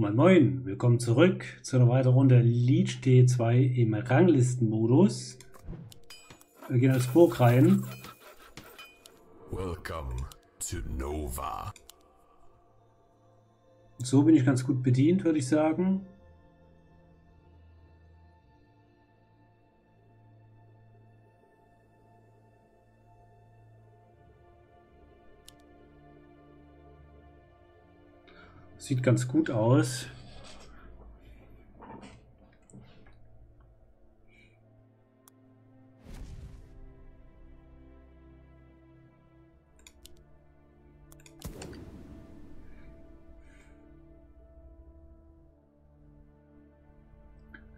Moin Moin, willkommen zurück zu einer weiteren Runde Leech T2 im Ranglistenmodus. Wir gehen als Burg rein. Welcome to Nova. So bin ich ganz gut bedient, würde ich sagen. Sieht ganz gut aus.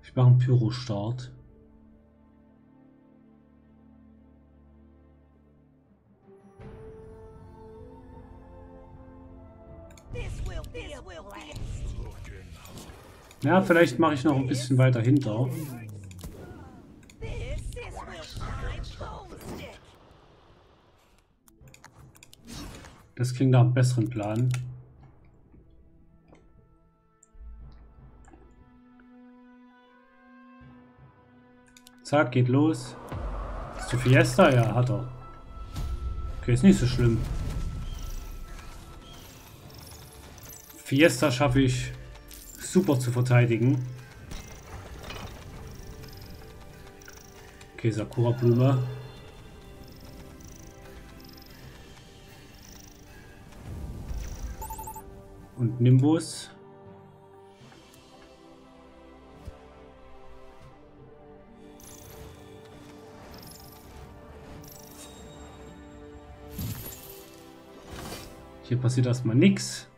Ich mache einen Pyro-Start. Ja, vielleicht mache ich noch ein bisschen weiter hinter. Das klingt nach einem besseren Plan. Zack, geht los. Ist du Fiesta? Ja, hat er. Okay, ist nicht so schlimm. Fiesta schaffe ich super zu verteidigen. Okay, Sakura Blume. Und Nimbus. Hier passiert erstmal nichts.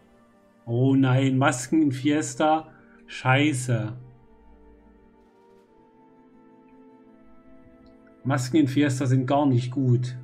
Oh nein, Masken in Fiesta. Scheiße. Masken in Fiesta sind gar nicht gut.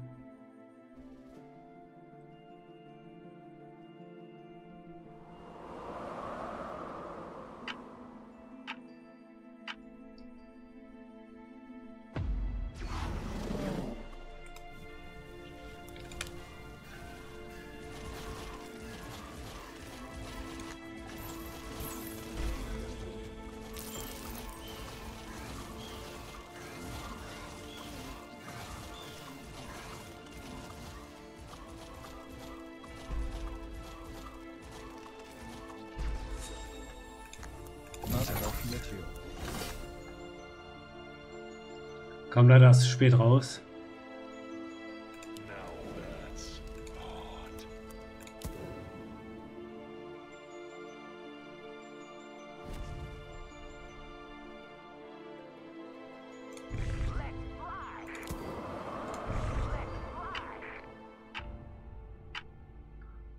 Kam leider erst spät raus.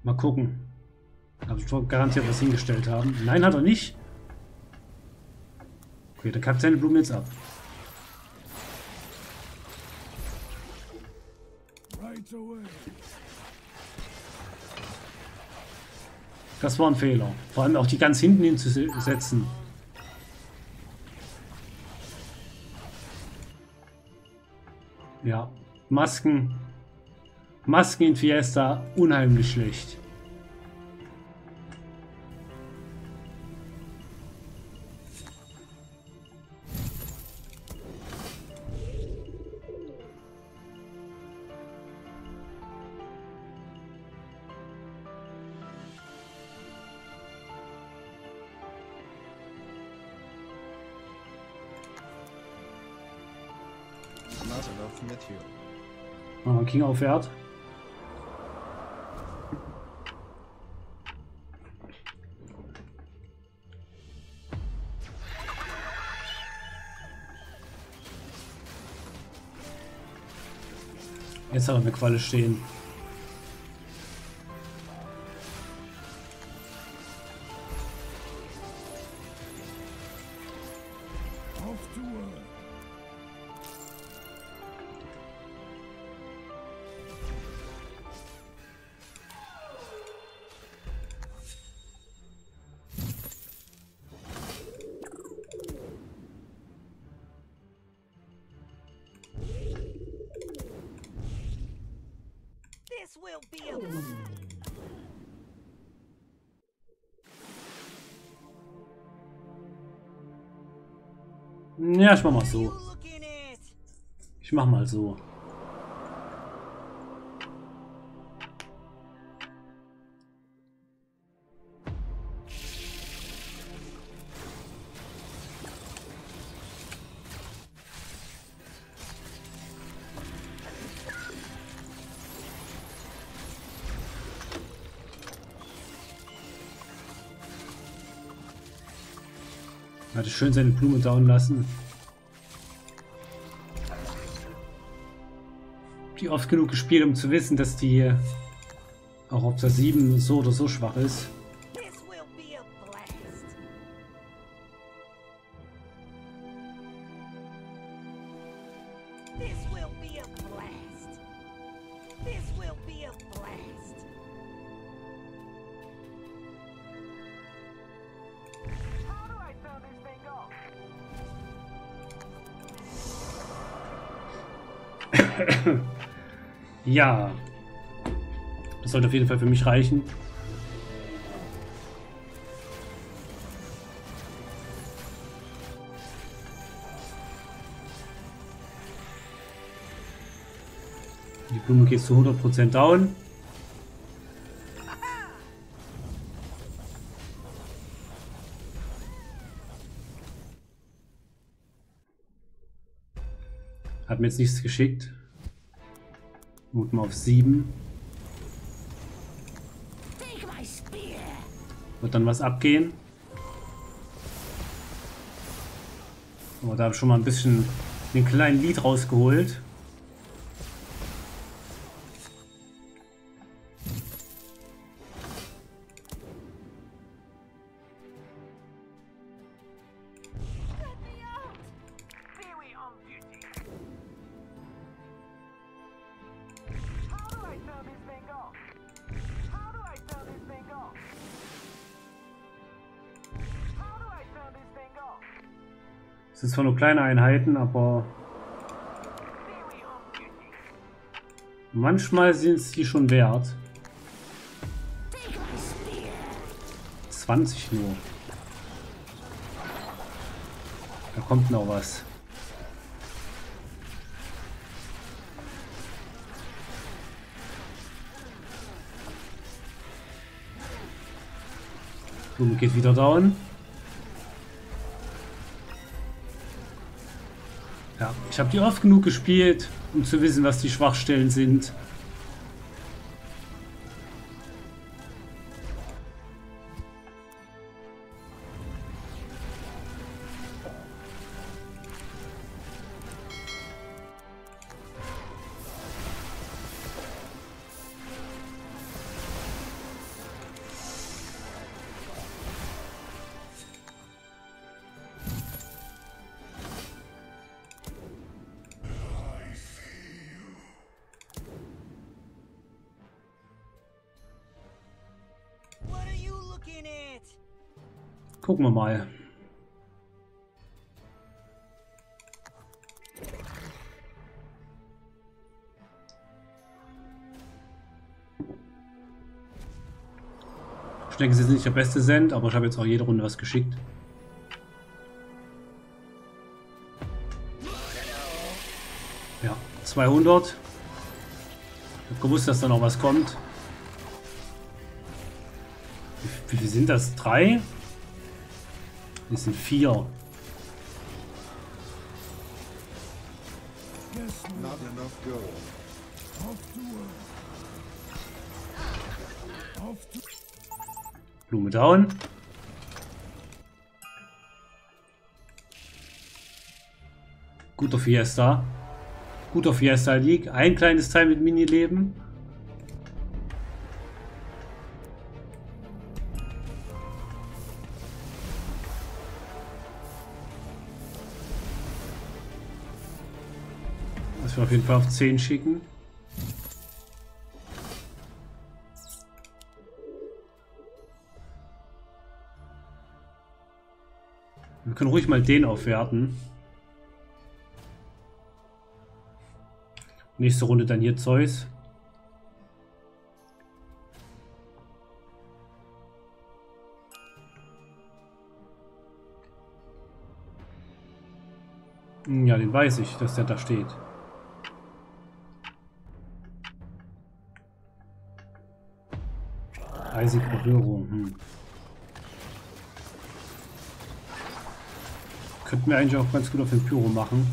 Mal gucken. Also garantiert was hingestellt haben. Nein, hat er nicht. Okay, der kackt seine Blumen jetzt ab. Das war ein Fehler. Vor allem auch die ganz hinten hinzusetzen. Ja, Masken. Masken in Fiesta, unheimlich schlecht. thousand Tür. material. Ah, King aufwärts. Jetzt haben wir eine Qualle stehen. Auf Tour! Ja, ich mach mal so. Ich mach mal so. Hatte schön seine Blume down lassen. Die oft genug gespielt, um zu wissen, dass die auch auf der 7 so oder so schwach ist. Ja. Das sollte auf jeden Fall für mich reichen. Die Blume geht zu 100% down. Hat mir jetzt nichts geschickt. Mut mal auf 7. Take my spear. Wird dann was abgehen. Aber da habe ich schon mal ein bisschen den kleinen Lied rausgeholt. Es sind zwar nur kleine Einheiten, aber manchmal sind es die schon wert. Take my spear. 20 nur. Da kommt noch was. Blume geht wieder down. Ich habe die oft genug gespielt, um zu wissen, was die Schwachstellen sind. Gucken wir mal. Ich denke, sie sind nicht der beste Send, aber ich habe jetzt auch jede Runde was geschickt. Ja, 200. Ich habe gewusst, dass da noch was kommt. Wie, viel sind das? Drei? Das sind vier. Blume down. Guter Fiesta. Guter Fiesta League. Ein kleines Teil mit Mini-Leben. Auf jeden Fall auf 10 schicken. Wir können ruhig mal den aufwerten. Nächste Runde dann hier Zeus. Hm, Ja, den weiß ich, dass der da steht. Eisige Berührung. Hm. Könnten wir eigentlich auch ganz gut auf den Pyro machen.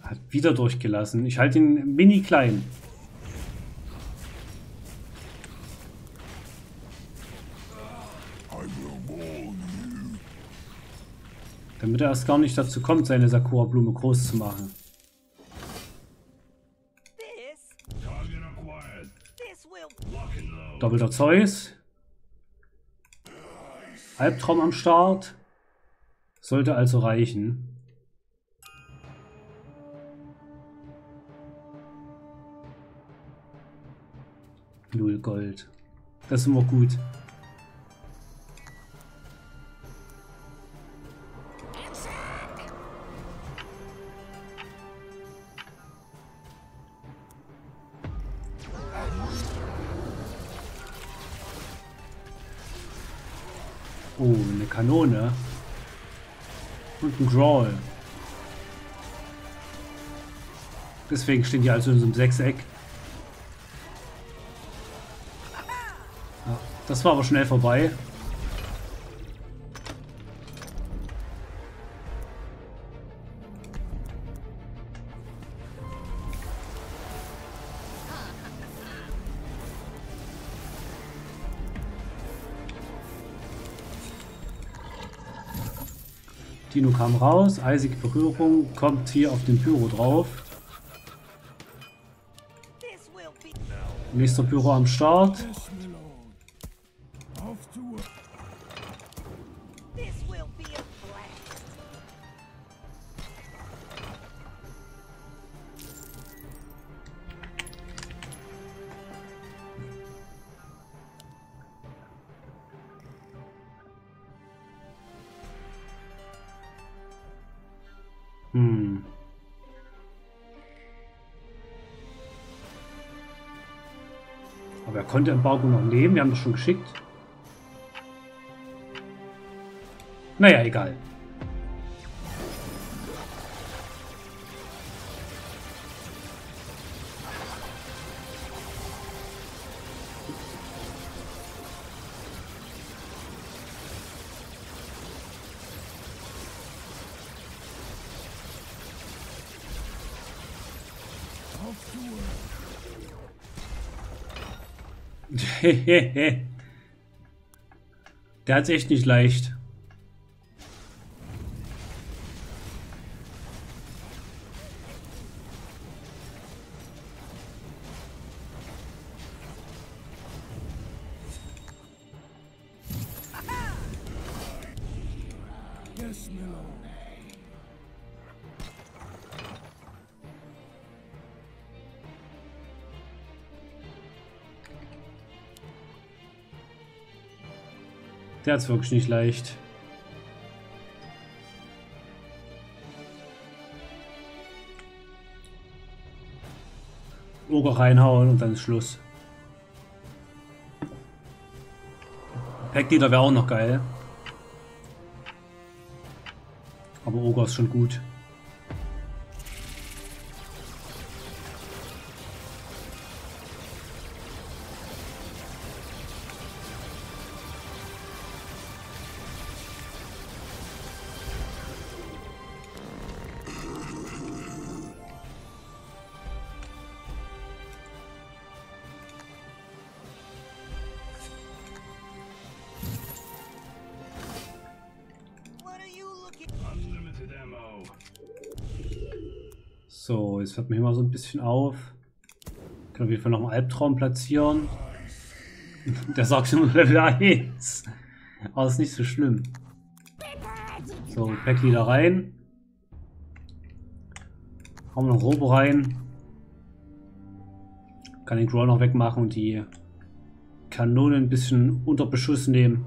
Hat wieder durchgelassen. Ich halte ihn mini klein. Er erst gar nicht dazu kommt, seine Sakura-Blume groß zu machen. Doppelter Zeus. Albtraum am Start. Sollte also reichen. Null Gold. Das ist immer gut. Oh, eine Kanone. Und ein Grawl. Deswegen stehen die also in so einem Sechseck. Ja, das war aber schnell vorbei. Dino kam raus, eisige Berührung, kommt hier auf den Pyro drauf. Nächster Pyro am Start. Hm. Aber er konnte Embargo noch nehmen, wir haben das schon geschickt. Naja, egal. Der hat's echt nicht leicht. Der hat's wirklich nicht leicht. Oger reinhauen und dann ist Schluss. Packleader wäre auch noch geil. Aber Oger ist schon gut. So, jetzt fällt mir hier mal so ein bisschen auf. Können auf jeden Fall noch einen Albtraum platzieren. Der sagt nur Level 1. Aber ist nicht so schlimm. So, Packleader rein. Hauen wir noch Robo rein. Kann den Growl noch wegmachen und die Kanone ein bisschen unter Beschuss nehmen.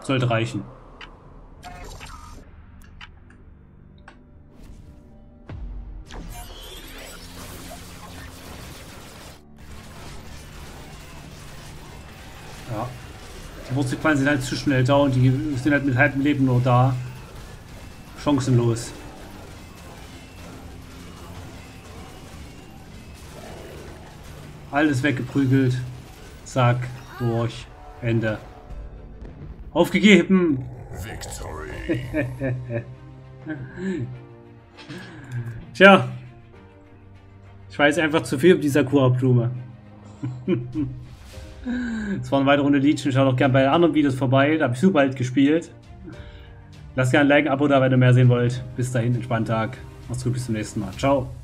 Sollte reichen. Wurzelquallen sind halt zu schnell da und die sind halt mit halbem Leben nur da. Chancenlos. Alles weggeprügelt. Zack. Durch. Ende. Aufgegeben. Victory. Tja. Ich weiß einfach zu viel um die Sakura-Blume. Es war eine weitere Runde Legion. Schaut auch gerne bei anderen Videos vorbei. Da habe ich super alt gespielt. Lasst gerne ein Like, ein Abo da, wenn ihr mehr sehen wollt. Bis dahin, entspannten Tag. Macht's gut, bis zum nächsten Mal. Ciao.